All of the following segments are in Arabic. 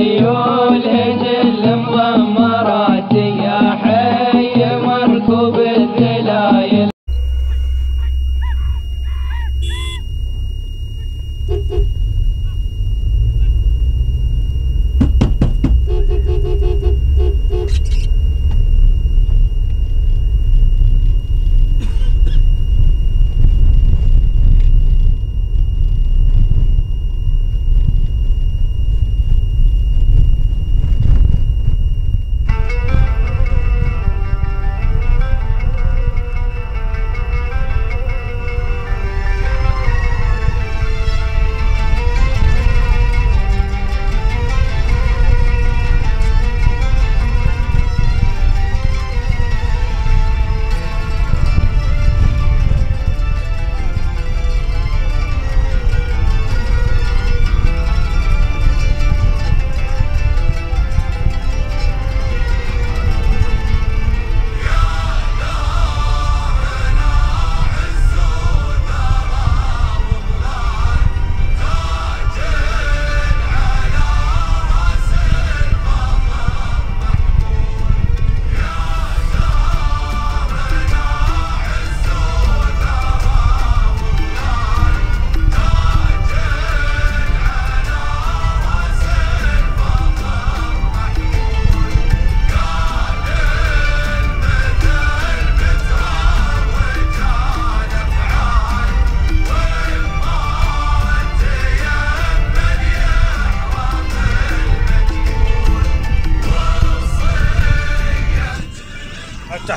Hariyo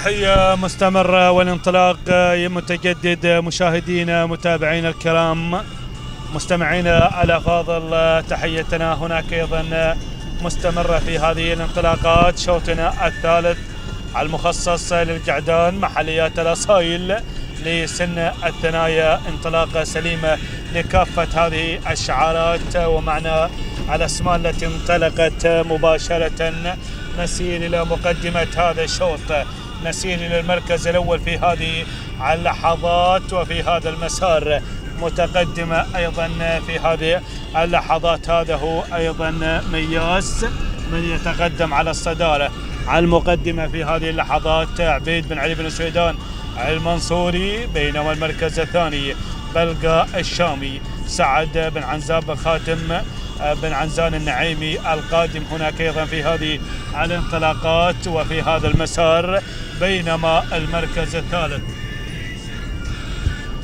التحية مستمرة والانطلاق متجدد مشاهدينا متابعينا الكرام مستمعينا الأفاضل تحيتنا. هناك أيضا مستمرة في هذه الانطلاقات. شوطنا الثالث المخصص للقعدان محليات الأصايل لسن الثنايا. انطلاقة سليمة لكافة هذه الشعارات ومعنا الأسماء التي انطلقت مباشرة. نسير إلى مقدمة هذا الشوط. نسير إلى المركز الأول في هذه اللحظات وفي هذا المسار متقدمة أيضا في هذه اللحظات. هذا هو أيضا مياس من يتقدم على الصدارة على المقدمة في هذه اللحظات عبيد بن علي بن سويدان المنصوري بينما المركز الثاني بلقى الشامي سعد بن عنزاب خاتم بن عنزان النعيمي القادم هناك أيضا في هذه الانطلاقات وفي هذا المسار بينما المركز الثالث.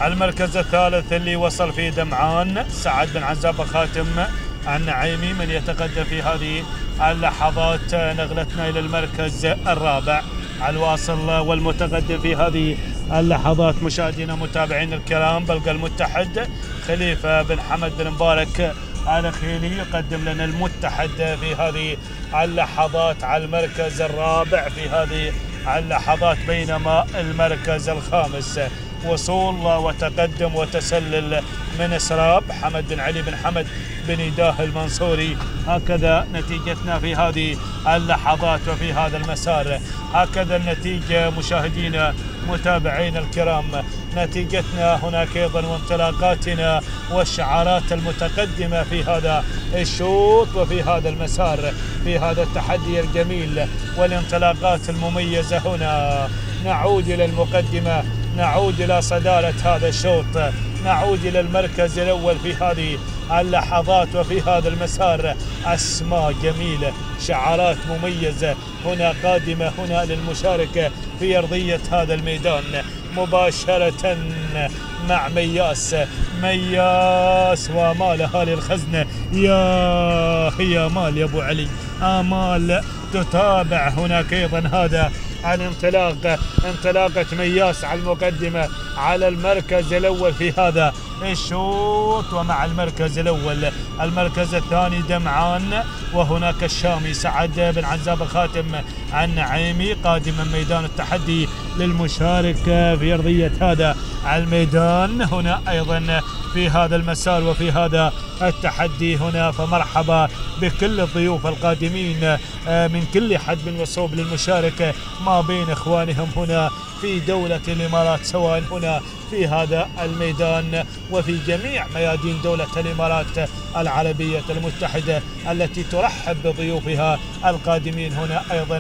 المركز الثالث اللي وصل فيه دمعان سعد بن عزاب خاتم النعيمي من يتقدم في هذه اللحظات نقلتنا إلى المركز الرابع. الواصل والمتقدم في هذه اللحظات مشاهدينا متابعين الكرام بلقى المتحد خليفة بن حمد بن مبارك الخيلي يقدم لنا المتحد في هذه اللحظات على المركز الرابع في هذه اللحظات بينما المركز الخامس. وصول وتقدم وتسلل من إسراب حمد بن علي بن حمد بن إداه المنصوري. هكذا نتيجتنا في هذه اللحظات وفي هذا المسار. هكذا النتيجة مشاهدينا متابعينا الكرام. نتيجتنا هناك أيضا وانطلاقاتنا والشعارات المتقدمة في هذا الشوط وفي هذا المسار في هذا التحدي الجميل والانطلاقات المميزة هنا. نعود إلى المقدمة نعود إلى صدارة هذا الشوط نعود إلى المركز الأول في هذه اللحظات وفي هذا المسار. أسماء جميلة شعارات مميزة هنا قادمة هنا للمشاركة في أرضية هذا الميدان. مباشرة مع مياس. مياس ومال أهالي الخزنة. يا يا مال يا أبو علي. أمال تتابع هناك أيضا. هذا الانطلاق انطلاقة مياس على المقدمة. على المركز الأول في هذا الشوط ومع المركز الأول المركز الثاني دمعان وهناك الشامي سعد بن عزاب الخاتم النعيمي قادما ميدان التحدي للمشاركة في أرضية هذا الميدان. هنا أيضا في هذا المسار وفي هذا التحدي هنا فمرحبا بكل الضيوف القادمين من كل حدب وصوب للمشاركة ما بين إخوانهم هنا في دولة الإمارات سواء هنا في هذا الميدان وفي جميع ميادين دولة الإمارات العربية المتحدة التي ترحب بضيوفها القادمين هنا أيضا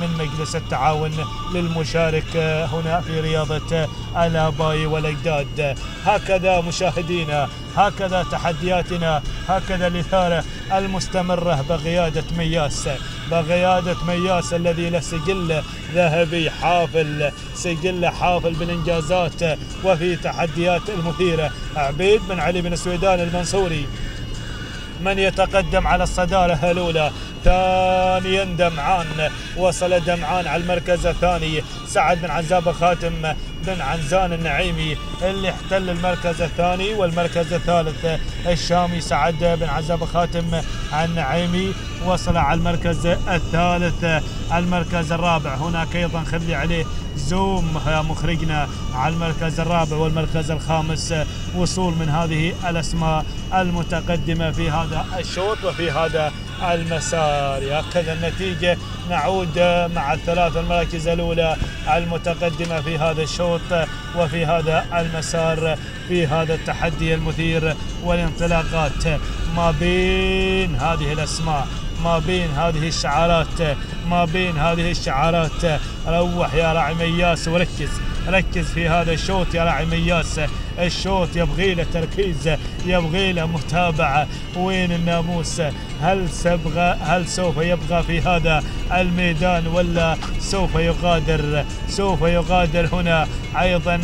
من مجلس التعاون للمشارك هنا في رياضة الآباء والأجداد. هكذا مشاهدينا هكذا تحدياتنا هكذا الإثارة المستمرة بقيادة مياس. بقيادة مياس الذي له سجل ذهبي حافل سجل حافل بالإنجازات وفي تحديات المثيرة. عبيد بن علي بن سويدان المنصوري. من يتقدم على الصدارة الأولى ثانيا دمعان. وصل دمعان على المركز الثاني. سعد بن عزاب خاتم. بن عنزان النعيمي اللي احتل المركز الثاني والمركز الثالث الشامي سعد بن عزاب خاتم النعيمي. وصل على المركز الثالث. المركز الرابع هناك أيضا خلي عليه زوم مخرجنا على المركز الرابع والمركز الخامس. وصول من هذه الأسماء المتقدمة في هذا الشوط وفي هذا المسار. هكذا النتيجة. نعود مع الثلاث المراكز الأولى المتقدمة في هذا الشوط وفي هذا المسار في هذا التحدي المثير والانطلاقات. ما بين هذه الأسماء ما بين هذه الشعارات ما بين هذه الشعارات. روح يا راعي مياس وركز. ركز في هذا الشوط يا راعي مياس. الشوط يبغي له تركيز يبغي له متابعة. وين الناموس؟ هل سبغى هل سوف يبقى في هذا الميدان ولا سوف يغادر؟ سوف يغادر هنا أيضا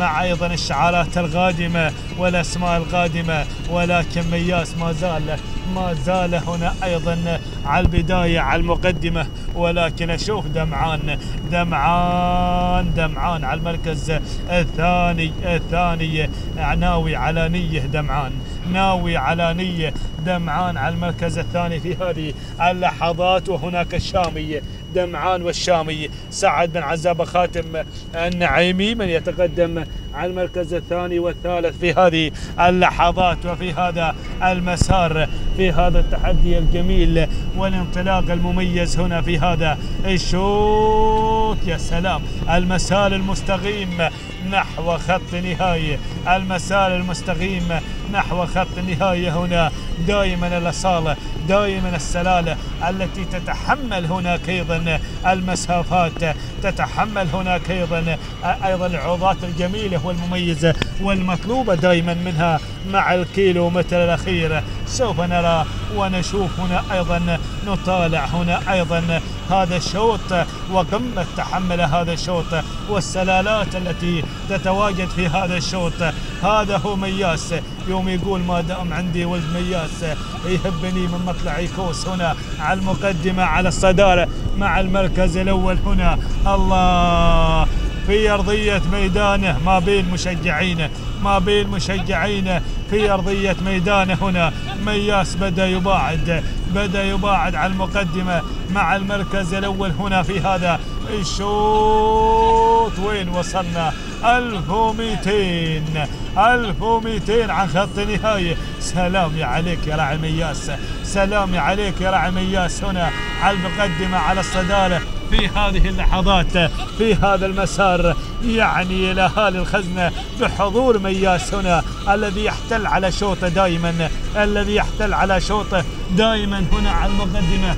مع أيضا الشعارات القادمة والأسماء القادمة. ولكن مياس ما زال ما زال هنا أيضا على البداية على المقدمة. ولكن أشوف دمعان دمعان دمعان على المركز الثاني الثاني ناوي على نية دمعان ناوي على نية دمعان على المركز الثاني في هذه اللحظات وهناك الشامي دمعان والشامي سعد بن عزاب خاتم النعيمي من يتقدم على المركز الثاني والثالث في هذه اللحظات وفي هذا المسار في هذا التحدي الجميل والانطلاق المميز هنا في هذا الشوط. يا سلام. المسار المستقيم نحو خط نهاية المسار المستقيم نحو خط النهاية هنا. دائما الأصالة دائما السلالة التي تتحمل هناك أيضا المسافات تتحمل هناك أيضا أيضا العوضات الجميلة والمميزة والمطلوبة دائما منها مع الكيلومتر الأخير. سوف نرى ونشوف هنا أيضا نطالع هنا أيضا هذا الشوط وقمة تحمل هذا الشوط والسلالات التي تتواجد في هذا الشوط. هذا هو مياس. يوم يقول ما دام عندي ولد مياس يهبني من مطلع كوس هنا على المقدمة على الصدارة مع المركز الأول هنا. الله! في أرضية ميدانه ما بين مشجعينه ما بين مشجعينه في أرضية ميدانه هنا. مياس بدأ يباعد بدأ يباعد على المقدمة مع المركز الأول هنا في هذا الشوط. وين وصلنا؟ 1200 1200 عن خط نهاية سلام عليك يا راعي مياس سلام عليك يا راعي مياس. هنا على المقدمة على الصدارة. في هذه اللحظات في هذا المسار يعني إلى الخزنة بحضور مياس هنا الذي يحتل على شوطه دائما الذي يحتل على شوطه دائما هنا على المقدمة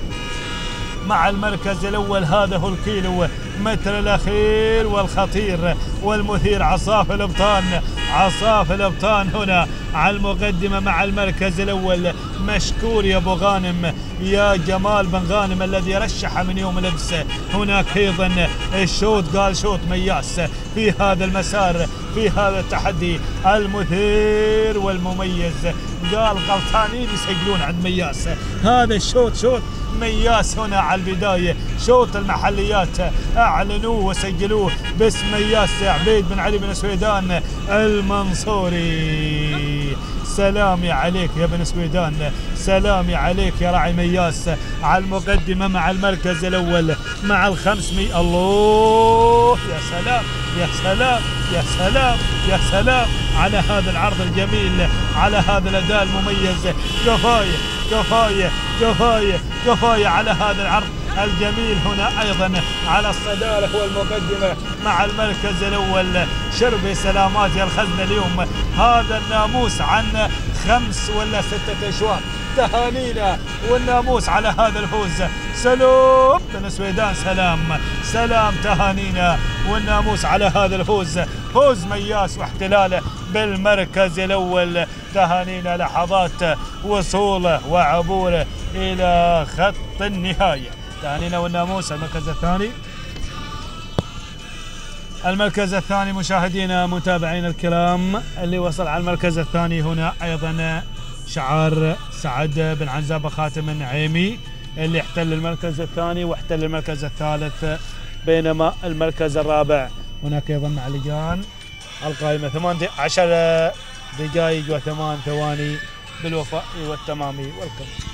مع المركز الأول هذا هو الكيلو. متر الأخير والخطير والمثير عصاف الأبطان. عصاف الأبطان هنا على المقدمة مع المركز الأول. مشكور يا أبو غانم يا جمال بن غانم الذي رشح من يوم الأمس. هناك أيضا الشوط قال شوط مياس. في هذا المسار في هذا التحدي المثير والمميز. قال غلطانين يسجلون عند مياس. هذا الشوط شوط مياس هنا على البداية. شوط المحليات أعلنوه وسجلوه باسم مياس عبيد بن علي بن سويدان المنصوري. سلامي عليك يا بن سويدان. سلامي عليك يا راعي مياس. على المقدمة مع المركز الأول مع الخمسمية الله يا سلام. يا سلام يا سلام يا سلام على هذا العرض الجميل على هذا الأداء المميز. كفاية كفاية كفاية كفاية على هذا العرض الجميل هنا أيضا على الصدارة والمقدمة مع المركز الأول. شربي سلامات يا الخزنة اليوم. هذا الناموس عن خمس ولا ستة أشواط. تهانينا والناموس على هذا الفوز. سلام بن سويدان سلام. سلام تهانينا والناموس على هذا الفوز. فوز مياس واحتلاله بالمركز الأول. تهانينا لحظات وصوله وعبوره إلى خط النهاية. تهانينا والناموس المركز الثاني. المركز الثاني مشاهدينا متابعينا الكرام اللي وصل على المركز الثاني هنا أيضا شعار سعد بن عنزابه خاتم النعيمي اللي احتل المركز الثاني واحتل المركز الثالث. بينما المركز الرابع. هناك أيضا مع لجان القائمة 18 دقائق وثمان ثواني بالوفاء والتمام والكمال